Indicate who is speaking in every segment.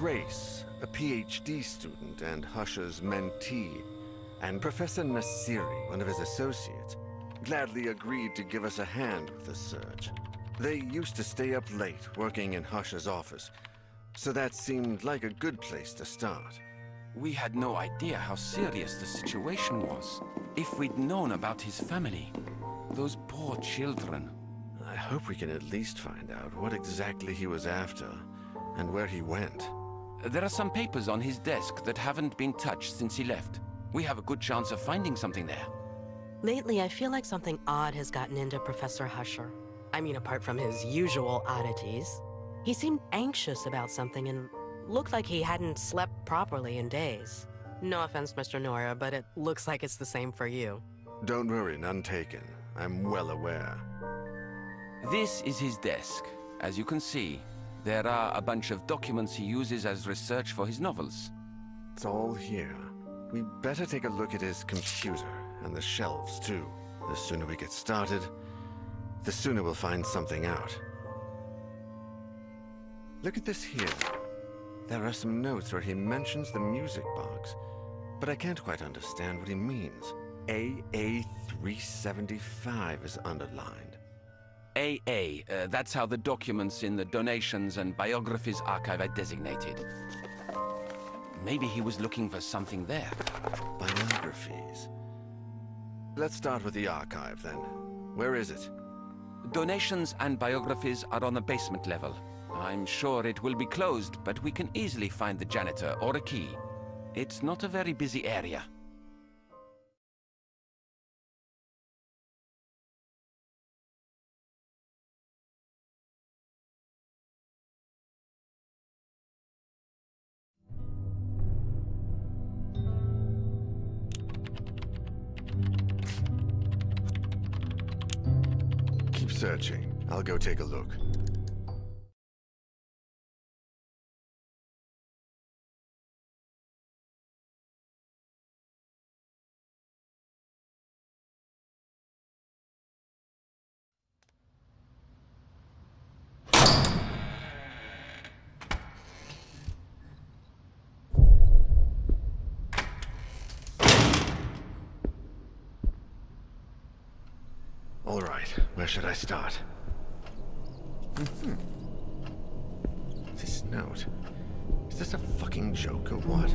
Speaker 1: Grace, a PhD student and Husher's mentee, and Professor Nasiri, one of his associates, gladly agreed to give us a hand with the search. They used to stay up late working in Husher's office, so that seemed like a good place to start.
Speaker 2: We had no idea how serious the situation was. If we'd known about his family, those poor children.
Speaker 1: I hope we can at least find out what exactly he was after and where he went.
Speaker 2: There are some papers on his desk that haven't been touched since he left. We have a good chance of finding something there.
Speaker 3: Lately, I feel like something odd has gotten into Professor Husher. I mean, apart from his usual oddities. He seemed anxious about something and looked like he hadn't slept properly in days. No offense, Mr. Noyer, but it looks like it's the same for you.
Speaker 1: Don't worry, none taken. I'm well aware.
Speaker 2: This is his desk. As you can see, there are a bunch of documents he uses as research for his novels.
Speaker 1: It's all here. We better take a look at his computer and the shelves, too. The sooner we get started, the sooner we'll find something out. Look at this here. There are some notes where he mentions the music box, but I can't quite understand what he means. AA375 is underlined.
Speaker 2: AA, uh, that's how the documents in the donations and biographies archive are designated. Maybe he was looking for something there.
Speaker 1: Biographies. Let's start with the archive, then. Where is it?
Speaker 2: Donations and biographies are on the basement level. I'm sure it will be closed, but we can easily find the janitor or a key. It's not a very busy area.
Speaker 1: Searching. I'll go take a look. All right, where should I start? Mhm. This note. Is this a fucking joke or what?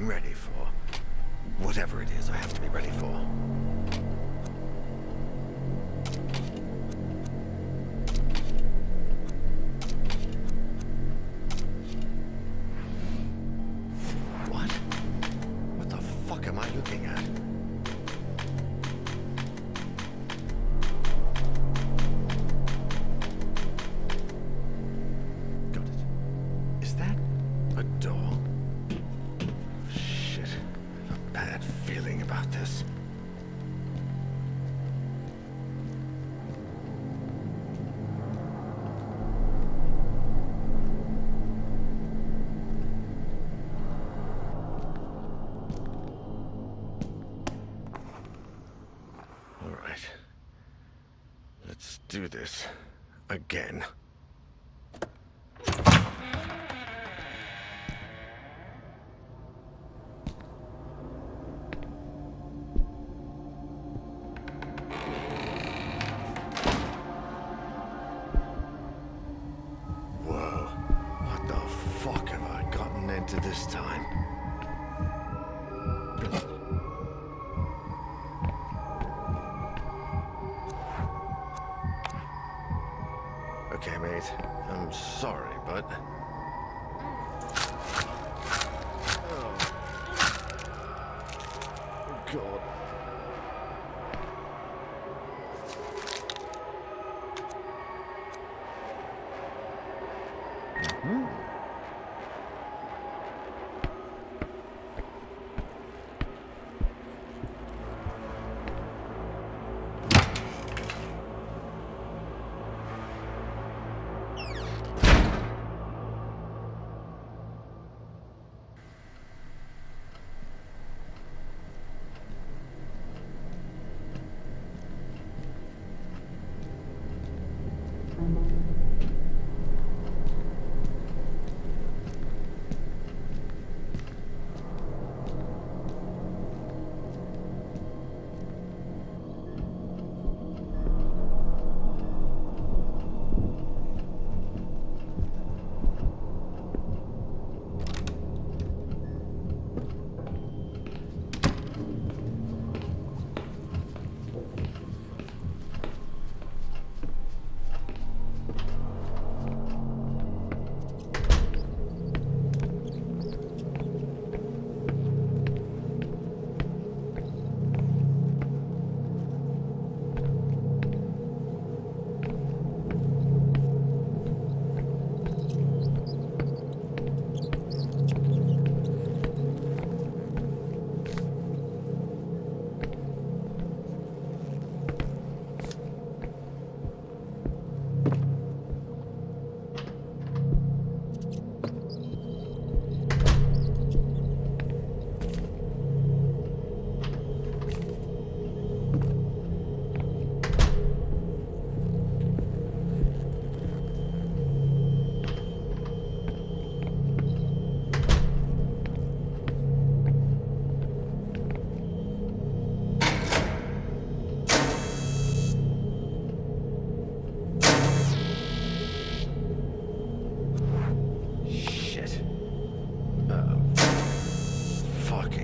Speaker 1: ready for whatever it is I have to be ready for. to this time.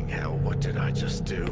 Speaker 1: hell, what did I just do?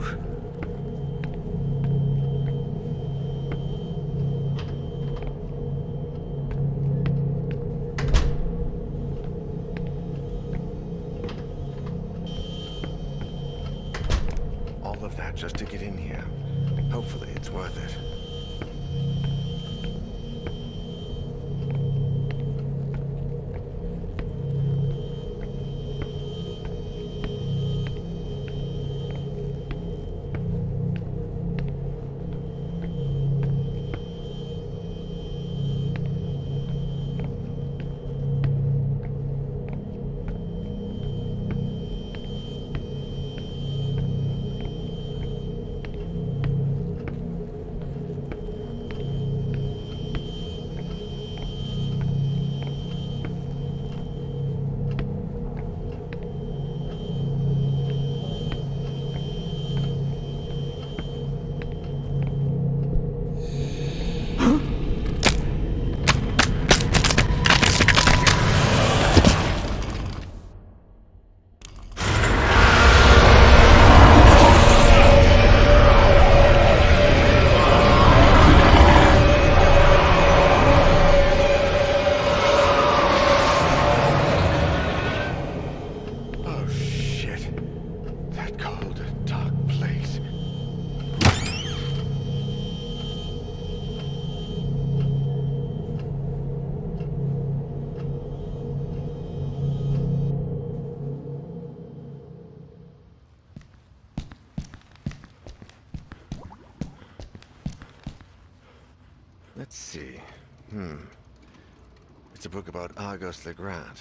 Speaker 1: Argos Legrand.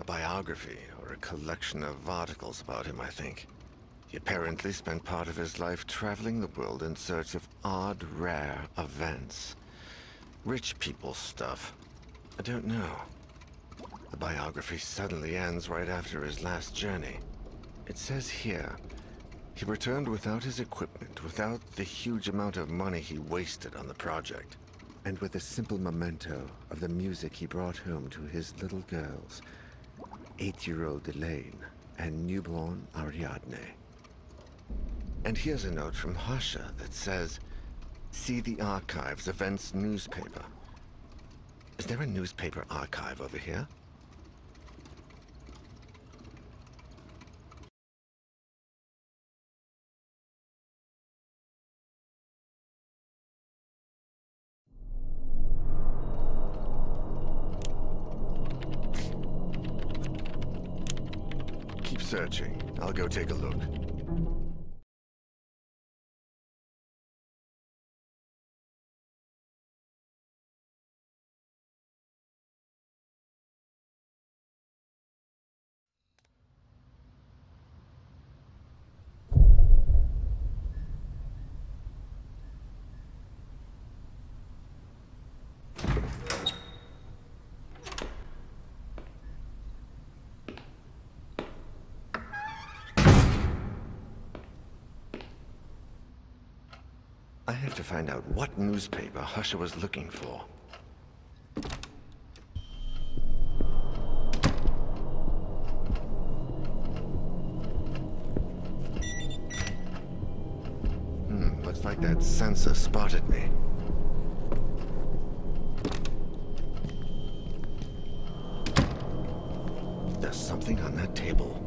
Speaker 1: A biography, or a collection of articles about him, I think. He apparently spent part of his life traveling the world in search of odd, rare events. Rich people stuff. I don't know. The biography suddenly ends right after his last journey. It says here, he returned without his equipment, without the huge amount of money he wasted on the project, and with a simple memento of the music he brought home to his little girls, eight-year-old Elaine and newborn Ariadne. And here's a note from Husher that says, See the Archives Events newspaper. Is there a newspaper archive over here? Find out what newspaper Husher was looking for. Hmm, looks like that sensor spotted me. There's something on that table.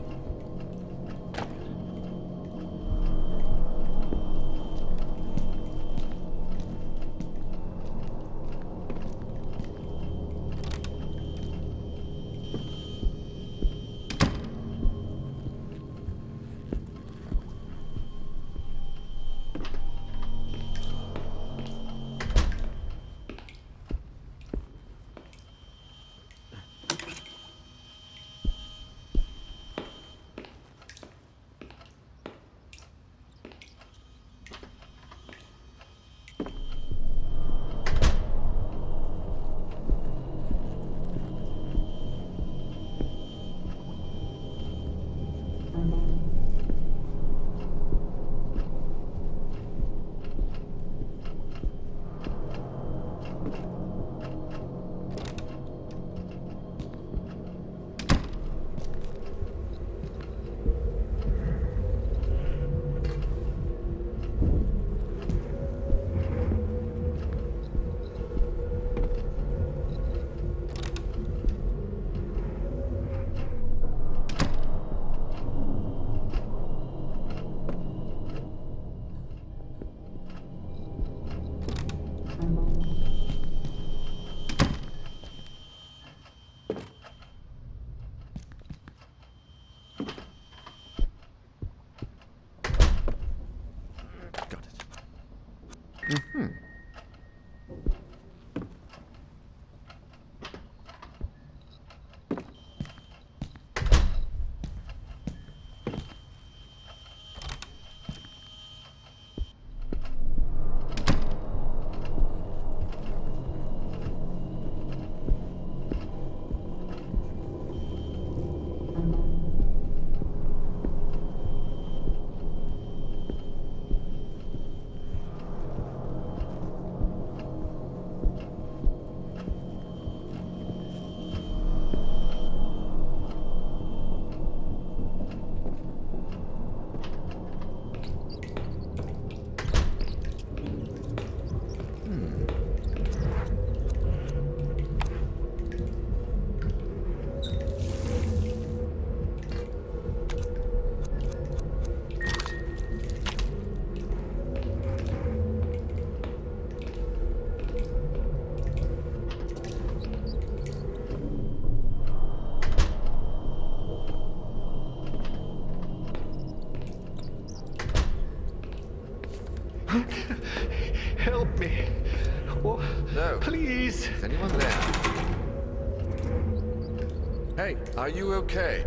Speaker 1: Are you okay?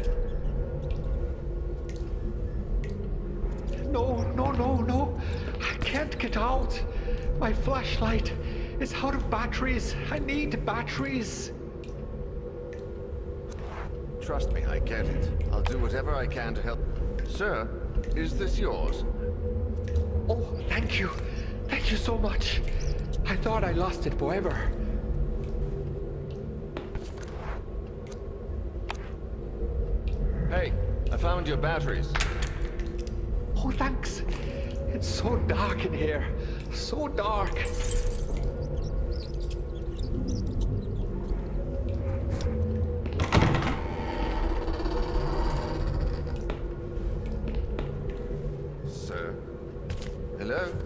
Speaker 4: No, no, no, no. I can't get out. My flashlight is out of batteries. I need batteries.
Speaker 1: Trust me, I get it. I'll do whatever I can to help. Sir, is this yours?
Speaker 4: Oh, thank you. Thank you so much. I thought I lost it forever.
Speaker 1: Hey, I found your batteries.
Speaker 4: Oh, thanks. It's so dark in here. So dark.
Speaker 1: Sir? Hello?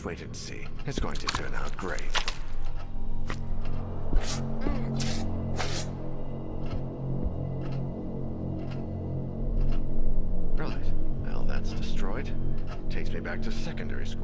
Speaker 1: Just wait and see. It's going to turn out great. Right. Well, that's destroyed. Takes me back to secondary school.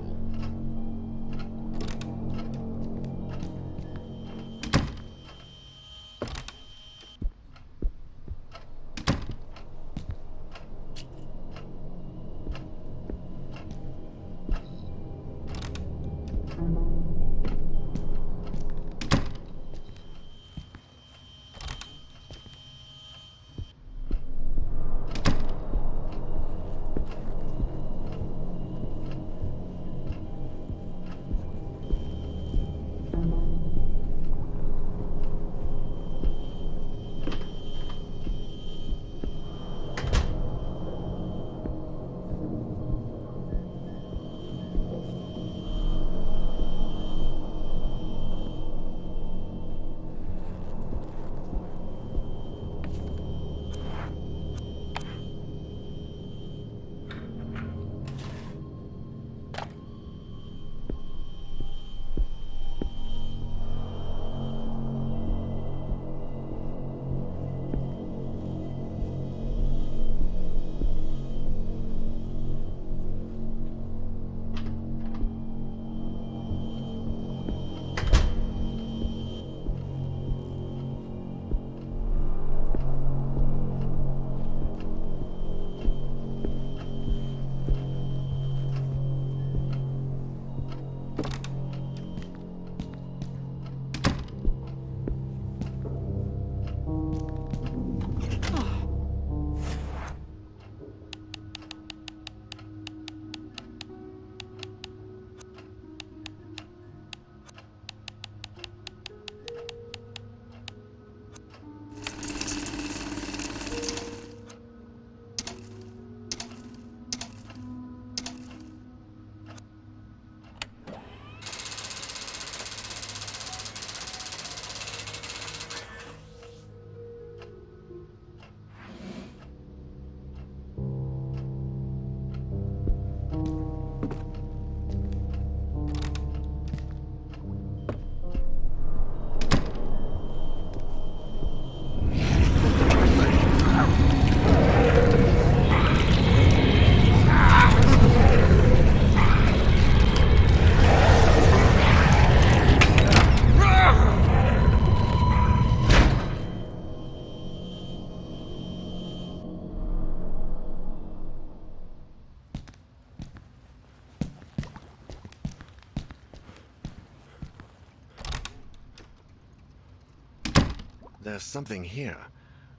Speaker 1: There's something here.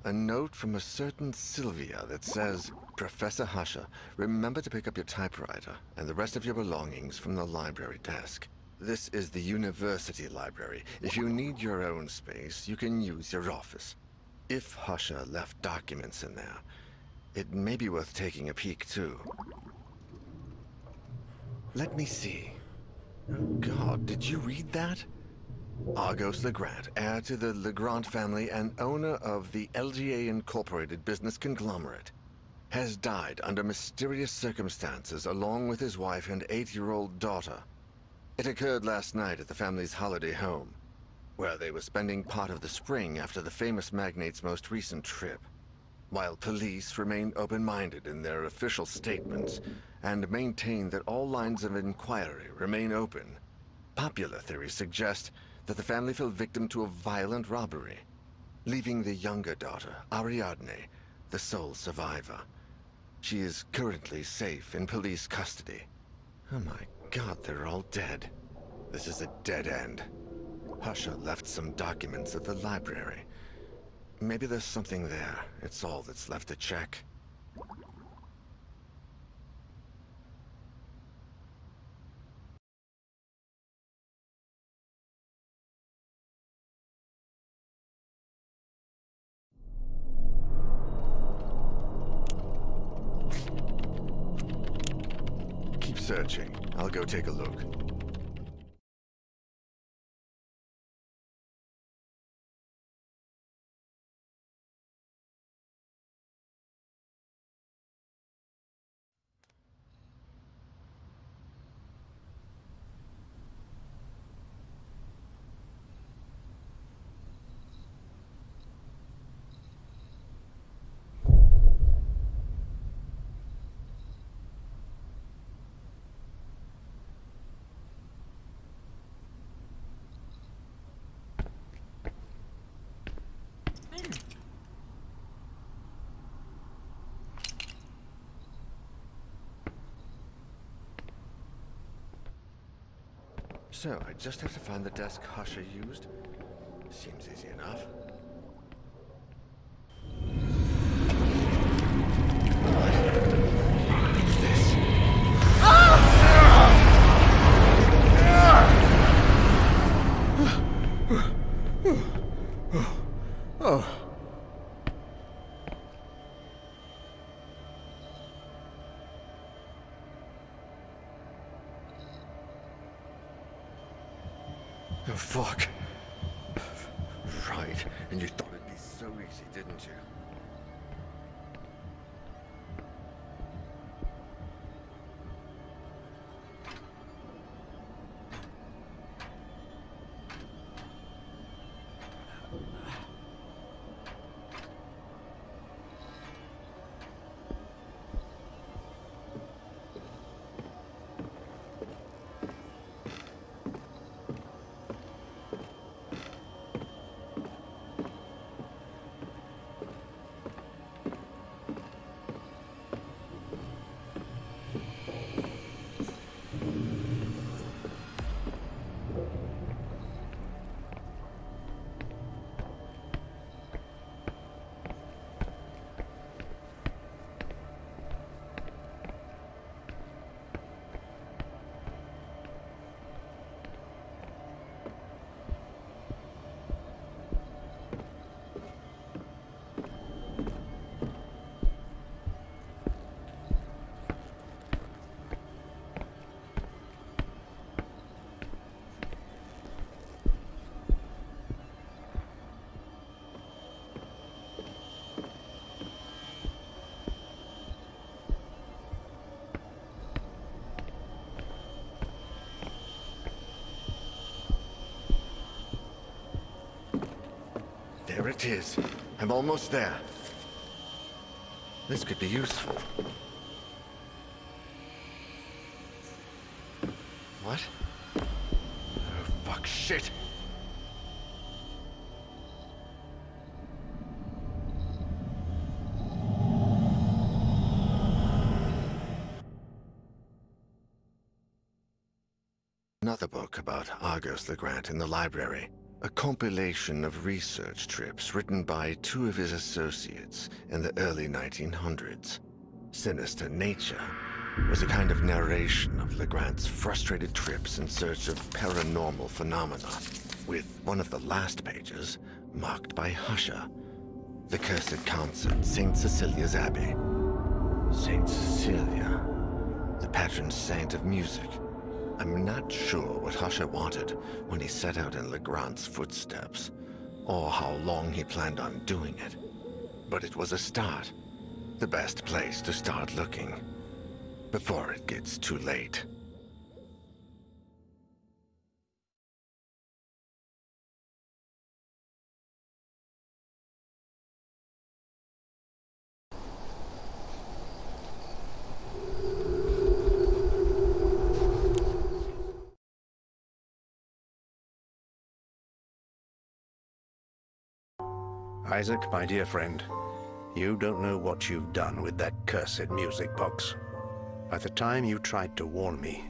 Speaker 1: A note from a certain Sylvia that says, Professor Husher, remember to pick up your typewriter and the rest of your belongings from the library desk. This is the university library. If you need your own space, you can use your office. If Husher left documents in there, it may be worth taking a peek, too. Let me see. Oh god, did you read that? Argos Legrand, heir to the Legrand family and owner of the LGA Incorporated business conglomerate, has died under mysterious circumstances along with his wife and eight-year-old daughter. It occurred last night at the family's holiday home, where they were spending part of the spring after the famous magnate's most recent trip. While police remain open-minded in their official statements and maintain that all lines of inquiry remain open, popular theories suggest that the family fell victim to a violent robbery, leaving the younger daughter, Ariadne, the sole survivor. She is currently safe in police custody. Oh my god, they're all dead. This is a dead end. Husher left some documents at the library. Maybe there's something there. It's all that's left to check. Keep searching. I'll go take a look. So, I just have to find the desk Husher used. Seems easy enough. Fuck. There it is. I'm almost there. This could be useful. What? Oh, fuck, shit! Another book about Argos Legrand in the library. A compilation of research trips written by two of his associates in the early 1900s. Sinister Nature was a kind of narration of Legrand's frustrated trips in search of paranormal phenomena, with one of the last pages marked by Husher, the cursed concert, St. Cecilia's Abbey. St. Cecilia, the patron saint of music. I'm not sure what Husher wanted when he set out in Legrand's footsteps, or how long he planned on doing it. But it was a start. The best place to start looking before it gets too late.
Speaker 5: Isaac, my dear friend, you don't know what you've done with that cursed music box. By the time you tried to warn me,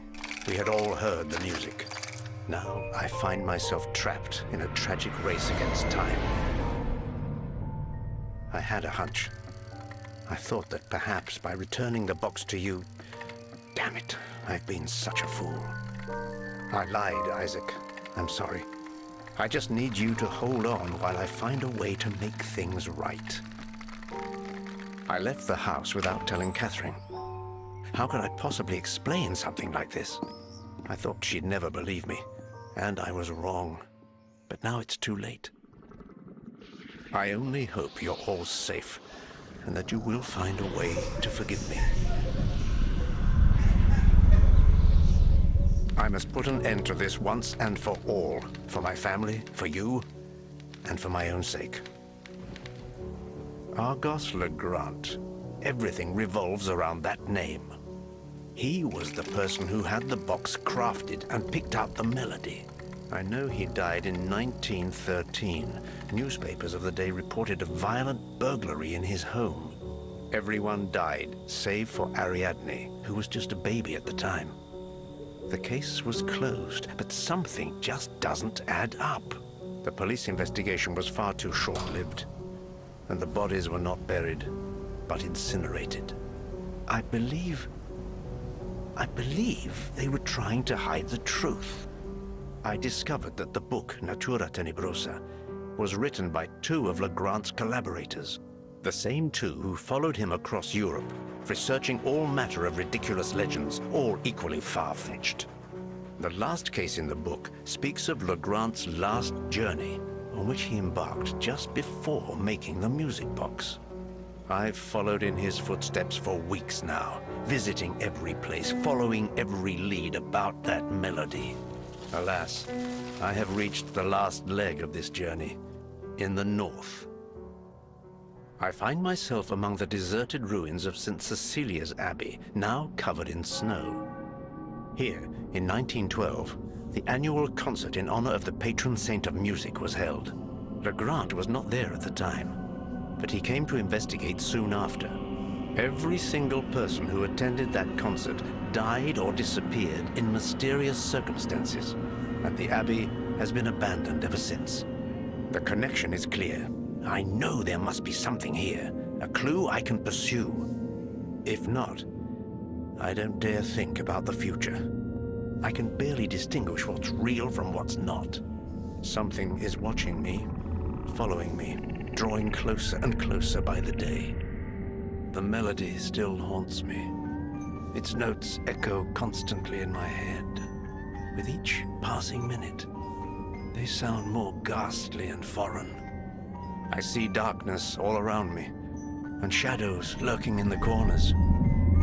Speaker 5: we had all heard the music. Now I find myself trapped in a tragic race against time. I had a hunch. I thought that perhaps by returning the box to you... Damn it, I've been such a fool. I lied, Isaac. I'm sorry. I just need you to hold on while I find a way to make things right. I left the house without telling Catherine. How could I possibly explain something like this? I thought she'd never believe me, and I was wrong. But now it's too late. I only hope you're all safe, and that you will find a way to forgive me. I must put an end to this once and for all, for my family, for you, and for my own sake. Argos Legrand. Everything revolves around that name. He was the person who had the box crafted and picked out the melody. I know he died in 1913. Newspapers of the day reported a violent burglary in his home. Everyone died, save for Ariadne, who was just a baby at the time. The case was closed, but something just doesn't add up. The police investigation was far too short-lived, and the bodies were not buried, but incinerated. I believe I believe they were trying to hide the truth. I discovered that the book, Natura Tenebrosa, was written by two of Legrand's collaborators. The same two who followed him across Europe, researching all matter of ridiculous legends, all equally far-fetched. The last case in the book speaks of Legrand's last journey, on which he embarked just before making the music box. I've followed in his footsteps for weeks now, visiting every place, following every lead about that melody. Alas, I have reached the last leg of this journey, in the north. I find myself among the deserted ruins of St. Cecilia's Abbey, now covered in snow. Here, in 1912, the annual concert in honor of the patron saint of music was held. Legrand was not there at the time, but he came to investigate soon after. Every single person who attended that concert died or disappeared in mysterious circumstances, and the Abbey has been abandoned ever since. The connection is clear. I know there must be something here, a clue I can pursue. If not, I don't dare think about the future. I can barely distinguish what's real from what's not. Something is watching me, following me, drawing closer and closer by the day. The melody still haunts me. Its notes echo constantly in my head. With each passing minute, they sound more ghastly and foreign. I see darkness all around me, and shadows lurking in the corners.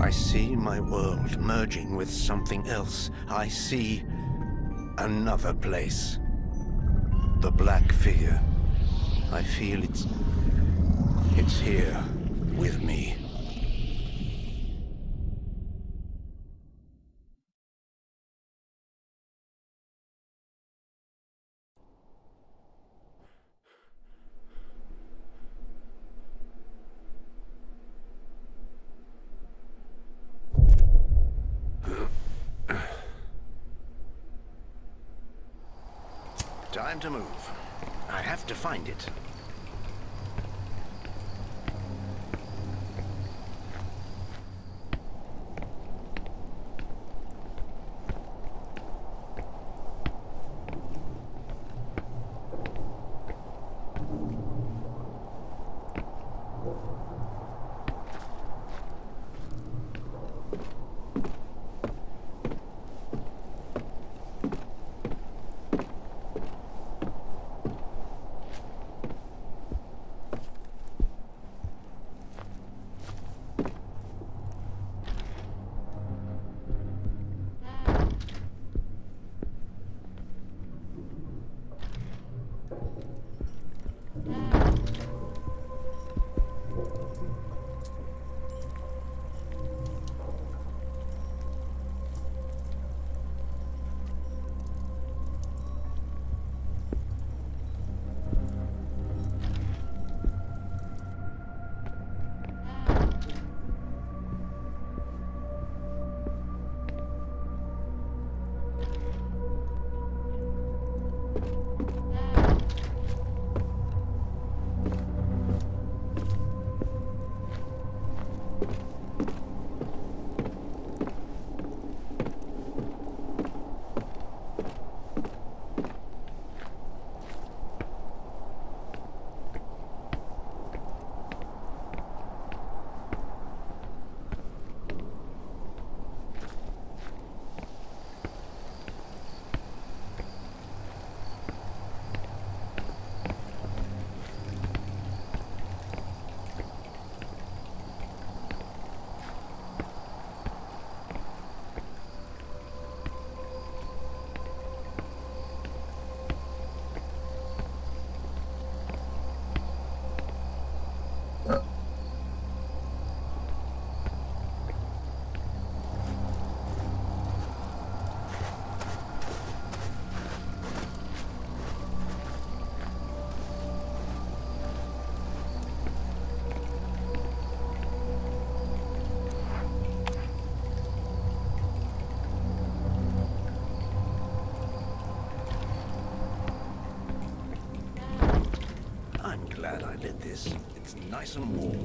Speaker 5: I see my world merging with something else. I see another place. The black figure. I feel it's... it's here with me. This. It's nice and warm.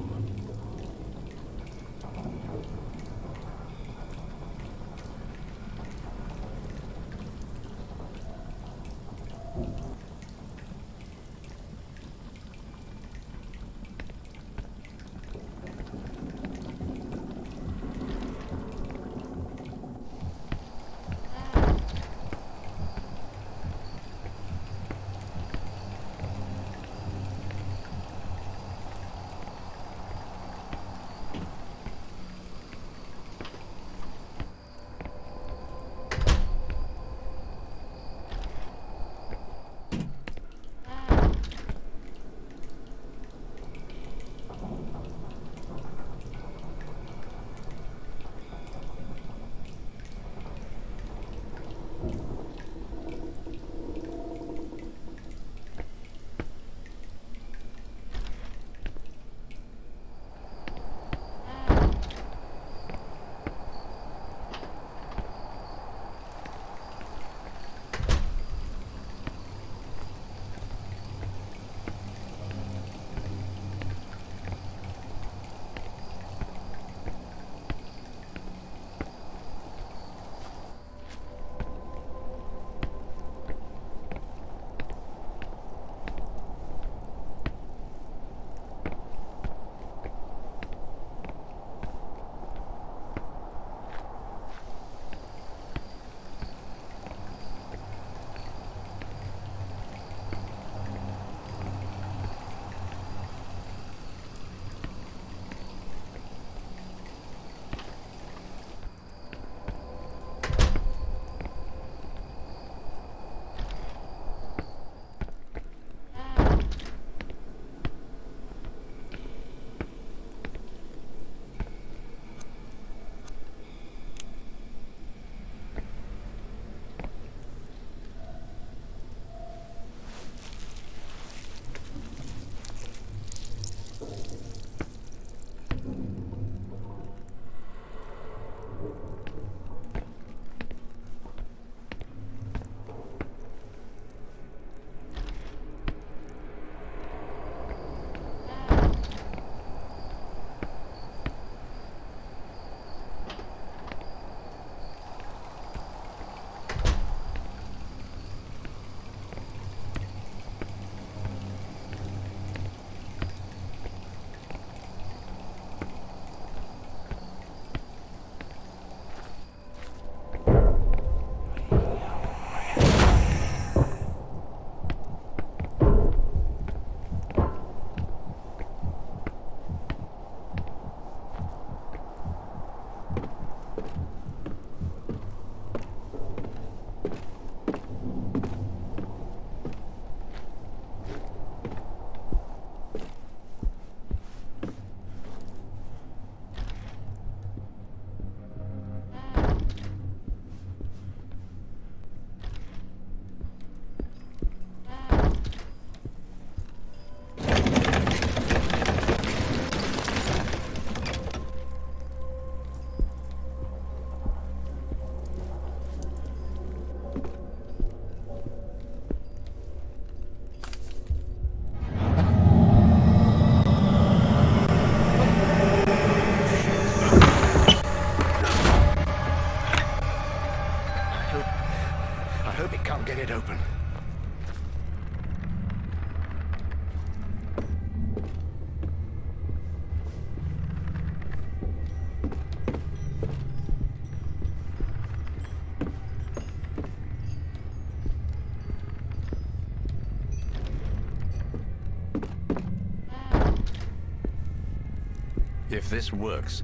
Speaker 5: If this works.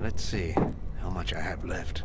Speaker 5: Let's see how much I have left.